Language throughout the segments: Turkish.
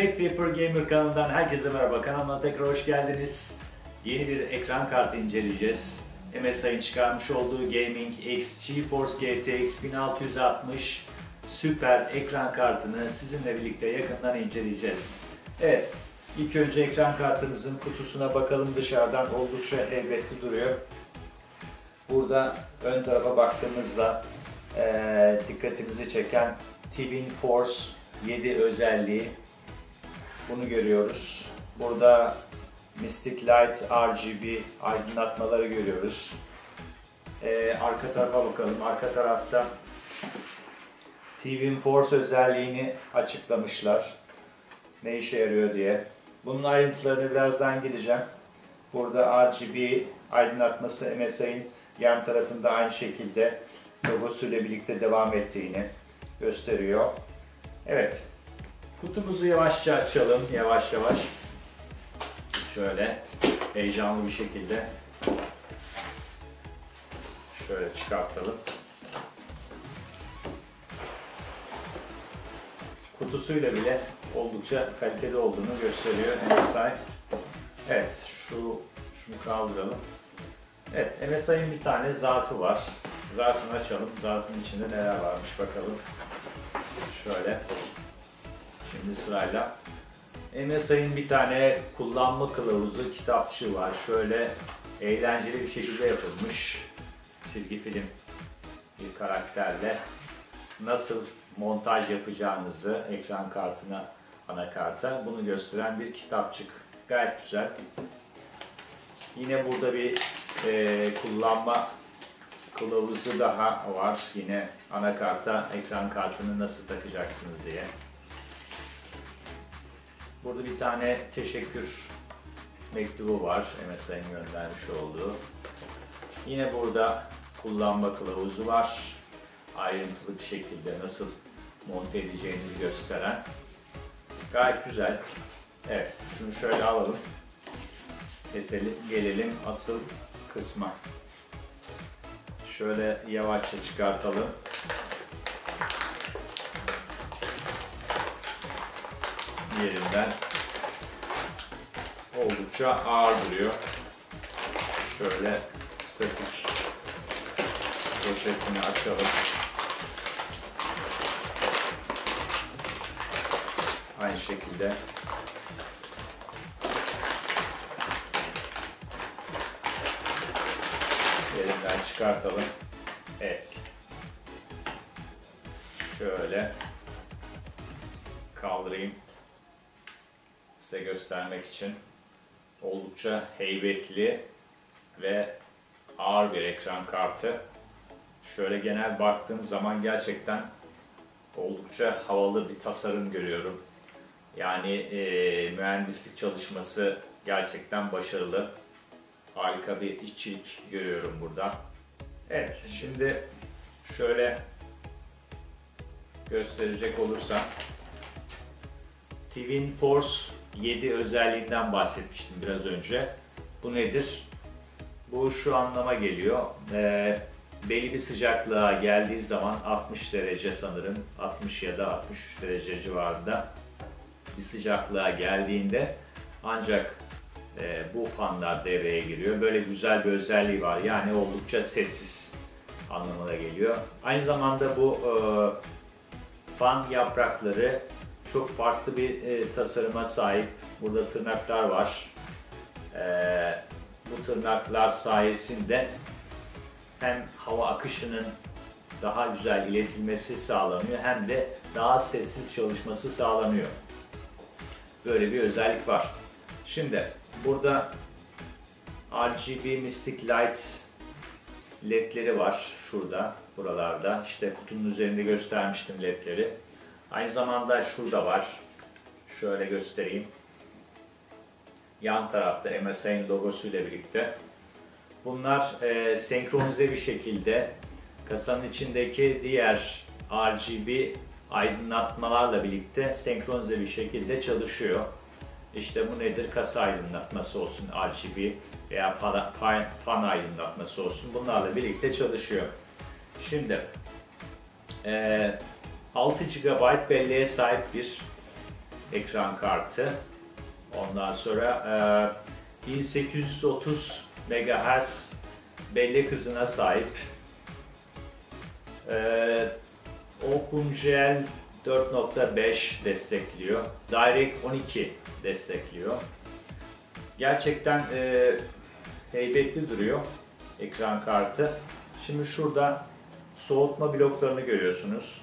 Black Paper Gamer kanalından herkese merhaba. Kanalıma tekrar hoş geldiniz. Yeni bir ekran kartı inceleyeceğiz. MSI'nin çıkarmış olduğu Gaming X GeForce GTX 1660 süper ekran kartını sizinle birlikte yakından inceleyeceğiz. Evet, ilk önce ekran kartımızın kutusuna bakalım dışarıdan oldukça heybetli duruyor. Burada ön tarafa baktığımızda e, dikkatimizi çeken Twin Force 7 özelliği bunu görüyoruz. Burada Mystic Light RGB aydınlatmaları görüyoruz. Ee, arka tarafa bakalım. Arka tarafta Twin Force özelliğini açıklamışlar. Ne işe yarıyor diye. Bunun ayrıntılarını birazdan gideceğim. Burada RGB aydınlatması MSI'nin yan tarafında aynı şekilde logosuyla birlikte devam ettiğini gösteriyor. Evet, Kutumuzu yavaşça açalım, yavaş yavaş. Şöyle heyecanlı bir şekilde şöyle çıkartalım. Kutusuyla bile oldukça kaliteli olduğunu gösteriyor MSI. Evet, şu şunu kaldıralım. Evet, MSI'nin bir tane zarfı var. Zarfını açalım. Zarfın içinde neler varmış bakalım. Şöyle. Şimdi sırayla. MSI'nin bir tane kullanma kılavuzu kitapçığı var. Şöyle eğlenceli bir şekilde yapılmış. Çizgi film bir karakterle nasıl montaj yapacağınızı ekran kartına, anakarta bunu gösteren bir kitapçık. Gayet güzel. Yine burada bir e, kullanma kılavuzu daha var. Yine anakarta ekran kartını nasıl takacaksınız diye. Burada bir tane teşekkür mektubu var MSI'nin göndermiş olduğu. Yine burada kullanma kılavuzu var. Ayrıntılı bir şekilde nasıl monte edeceğinizi gösteren. Gayet güzel. Evet, şunu şöyle alalım. Keselim, gelelim asıl kısma. Şöyle yavaşça çıkartalım. Yerinden oldukça ağır duruyor. Şöyle statik poşetini açalım. Aynı şekilde yerinden çıkartalım. Evet. Şöyle kaldırayım size göstermek için oldukça heybetli ve ağır bir ekran kartı. Şöyle genel baktığım zaman gerçekten oldukça havalı bir tasarım görüyorum. Yani e, mühendislik çalışması gerçekten başarılı. Harika bir işçilik görüyorum burada. Evet, şimdi şöyle gösterecek olursam Twin Force 7 özelliğinden bahsetmiştim biraz önce. Bu nedir? Bu şu anlama geliyor. E, belli bir sıcaklığa geldiği zaman 60 derece sanırım 60 ya da 63 derece civarında bir sıcaklığa geldiğinde ancak e, bu fanlar devreye giriyor. Böyle güzel bir özelliği var. Yani oldukça sessiz anlamına geliyor. Aynı zamanda bu e, fan yaprakları çok farklı bir e, tasarıma sahip. Burada tırnaklar var. E, bu tırnaklar sayesinde hem hava akışının daha güzel iletilmesi sağlanıyor hem de daha sessiz çalışması sağlanıyor. Böyle bir özellik var. Şimdi burada RGB Mystic Light ledleri var şurada, buralarda. İşte kutunun üzerinde göstermiştim ledleri. Aynı zamanda şurada var. Şöyle göstereyim. Yan tarafta MSI'nin logosu ile birlikte. Bunlar e, senkronize bir şekilde kasanın içindeki diğer RGB aydınlatmalarla birlikte senkronize bir şekilde çalışıyor. İşte bu nedir? Kasa aydınlatması olsun RGB veya fan, fan aydınlatması olsun. Bunlarla birlikte çalışıyor. Şimdi e, 6 GB belleğe sahip bir ekran kartı. Ondan sonra e, 1830 MHz bellek hızına sahip. E, OpenGL 4.5 destekliyor. Direct 12 destekliyor. Gerçekten e, heybetli duruyor ekran kartı. Şimdi şurada soğutma bloklarını görüyorsunuz.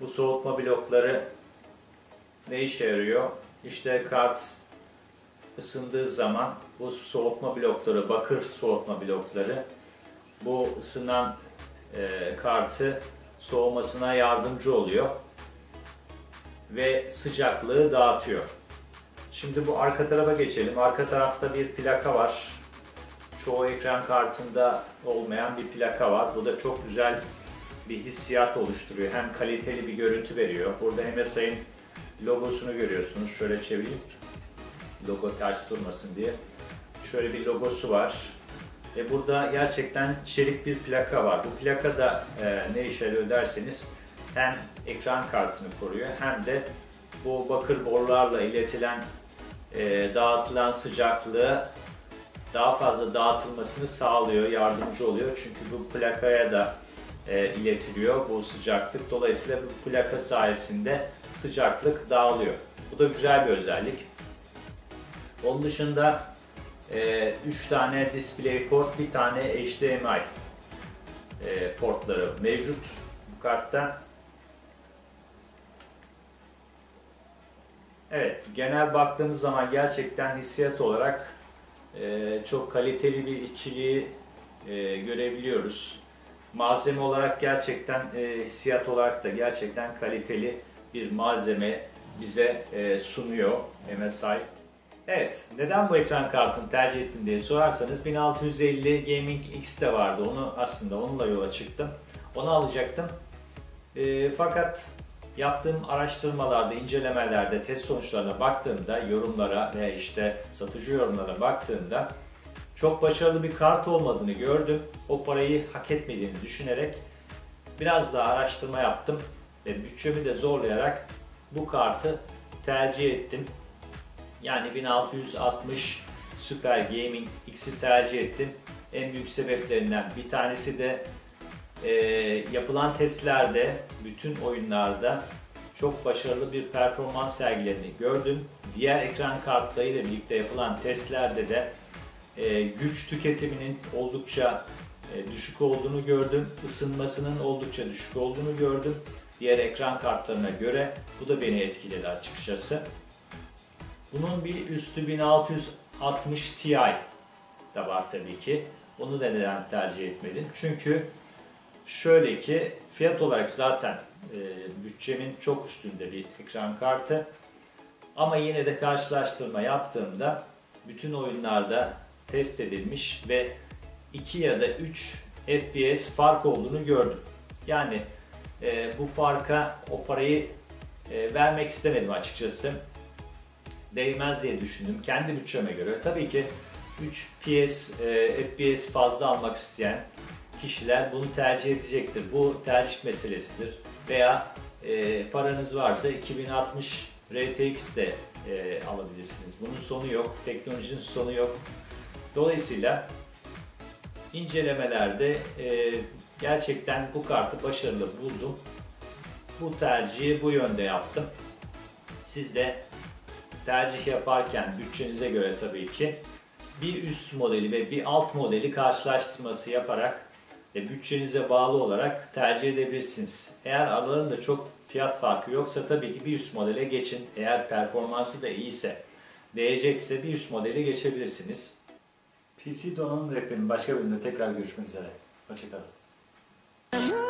Bu soğutma blokları ne işe yarıyor? İşte kart ısındığı zaman bu soğutma blokları, bakır soğutma blokları bu ısınan e, kartı soğumasına yardımcı oluyor ve sıcaklığı dağıtıyor. Şimdi bu arka tarafa geçelim. Arka tarafta bir plaka var. Çoğu ekran kartında olmayan bir plaka var. Bu da çok güzel bir hissiyat oluşturuyor. Hem kaliteli bir görüntü veriyor. Burada MSI'nin logosunu görüyorsunuz. Şöyle çevireyim. Logo ters durmasın diye. Şöyle bir logosu var. E burada gerçekten çelik bir plaka var. Bu plaka da e, ne işe yarıyor derseniz hem ekran kartını koruyor hem de bu bakır borularla iletilen e, dağıtılan sıcaklığı daha fazla dağıtılmasını sağlıyor, yardımcı oluyor. Çünkü bu plakaya da e, iletiliyor bu sıcaklık. Dolayısıyla bu plaka sayesinde sıcaklık dağılıyor. Bu da güzel bir özellik. Onun dışında 3 e, tane DisplayPort, bir tane HDMI e, portları mevcut bu kartta. Evet, genel baktığımız zaman gerçekten hissiyat olarak e, çok kaliteli bir işçiliği e, görebiliyoruz. Malzeme olarak gerçekten e, hissiyat olarak da gerçekten kaliteli bir malzeme bize e, sunuyor MSI. Evet, neden bu ekran kartını tercih ettim diye sorarsanız 1650 Gaming X de vardı. Onu aslında onunla yola çıktım. Onu alacaktım. E, fakat yaptığım araştırmalarda, incelemelerde, test sonuçlarına baktığımda, yorumlara ve işte satıcı yorumlara baktığımda çok başarılı bir kart olmadığını gördüm. O parayı hak etmediğini düşünerek biraz daha araştırma yaptım ve bütçemi de zorlayarak bu kartı tercih ettim. Yani 1660 Super Gaming X'i tercih ettim. En büyük sebeplerinden bir tanesi de e, yapılan testlerde, bütün oyunlarda çok başarılı bir performans sergilediğini gördüm. Diğer ekran kartlarıyla birlikte yapılan testlerde de e, güç tüketiminin oldukça e, düşük olduğunu gördüm. Isınmasının oldukça düşük olduğunu gördüm. Diğer ekran kartlarına göre bu da beni etkiledi açıkçası. Bunun bir üstü 1660 Ti da var tabii ki. Onu da neden tercih etmedim? Çünkü şöyle ki fiyat olarak zaten e, bütçemin çok üstünde bir ekran kartı. Ama yine de karşılaştırma yaptığımda bütün oyunlarda test edilmiş ve 2 ya da 3 FPS fark olduğunu gördüm. Yani e, bu farka o parayı e, vermek istemedim açıkçası. Değmez diye düşündüm kendi bütçeme göre. Tabii ki 3 PS, e, FPS fazla almak isteyen kişiler bunu tercih edecektir. Bu tercih meselesidir. Veya e, paranız varsa 2060 RTX de e, alabilirsiniz. Bunun sonu yok, teknolojinin sonu yok. Dolayısıyla incelemelerde e, gerçekten bu kartı başarılı buldum. Bu tercihi bu yönde yaptım. Siz de tercih yaparken bütçenize göre tabii ki bir üst modeli ve bir alt modeli karşılaştırması yaparak ve bütçenize bağlı olarak tercih edebilirsiniz. Eğer aralarında çok fiyat farkı yoksa tabii ki bir üst modele geçin. Eğer performansı da iyiyse, değecekse bir üst modele geçebilirsiniz. PC Donanım Rehberi'nin başka bölümünde tekrar görüşmek üzere. Hoşçakalın.